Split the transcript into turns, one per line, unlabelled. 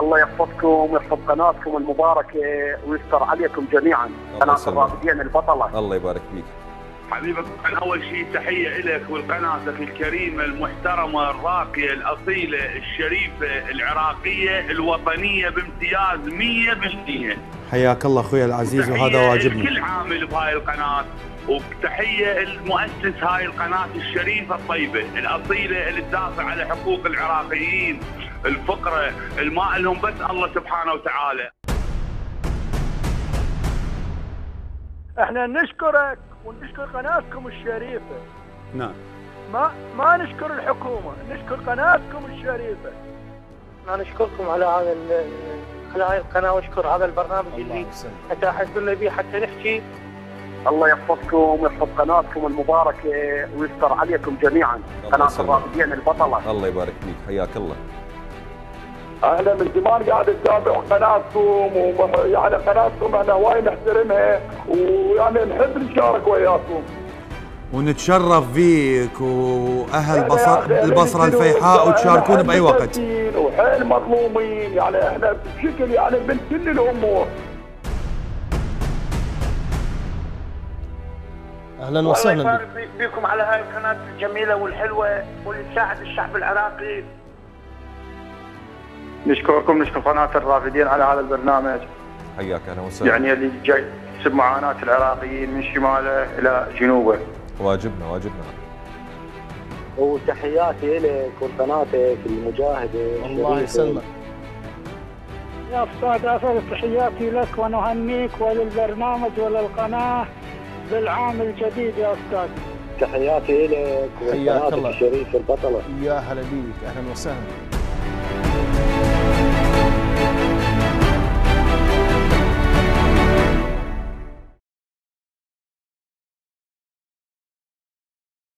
الله يحفظكم ويحفظ قناتكم المباركة ويستر عليكم جميعا. قناه. الرافدين البطلة.
الله يبارك فيك.
حبيبك أنا أول شيء تحية لك ولقناتك الكريمة المحترمة الراقية الأصيلة الشريفة العراقية الوطنية بامتياز 100%
حياك الله أخوي العزيز وهذا واجبنا.
لكل عامل بهاي القناة وتحية المؤسس هاي القناة الشريفة الطيبة الأصيلة اللي تدافع على حقوق العراقيين. الفقرة الماء لهم بس الله سبحانه وتعالى.
إحنا نشكرك ونشكر قناتكم الشريفة.
نعم.
ما ما نشكر الحكومة نشكر قناتكم الشريفة.
أنا اشكركم على هذا ال- على هاي القناة واشكر هذا البرنامج. اللي اتاحت لنا به حتى نحكي.
الله يحفظكم ويحفظ قناتكم المباركة ويستر عليكم جميعا. قناه
يسلمك.
الرافدين البطلة.
الله يبارك فيك. حياك الله.
أنا من زمان قاعد أتابع قناتكم ويعني قناتكم أنا وايد نحترمها ويعني نحب نشارك وياكم.
ونتشرف فيك
وأهل
بصر
يعني البصرة
الفيحاء وتشاركون بأي وقت.
وحيل مظلومين يعني إحنا بشكل يعني من كل
الأمور.
أهلا
وسهلا. بك
يبارك فيكم على هاي القناة الجميلة والحلوة واللي تساعد الشعب العراقي.
نشكركم نشكر قناة الرافدين على هذا البرنامج.
حياك أهلا وسهلا.
يعني اللي جاي يحسب معاناة العراقيين من شماله إلى جنوبه.
واجبنا واجبنا.
وتحياتي لك وقناتك المجاهدة.
الله يسلمك.
يا أستاذ اسد تحياتي لك ونهنيك وللبرنامج وللقناة بالعام الجديد يا أستاذ.
تحياتي لك
حياك الله.
الشريفه البطلة.
يا هلا بيك. أهلا وسهلا.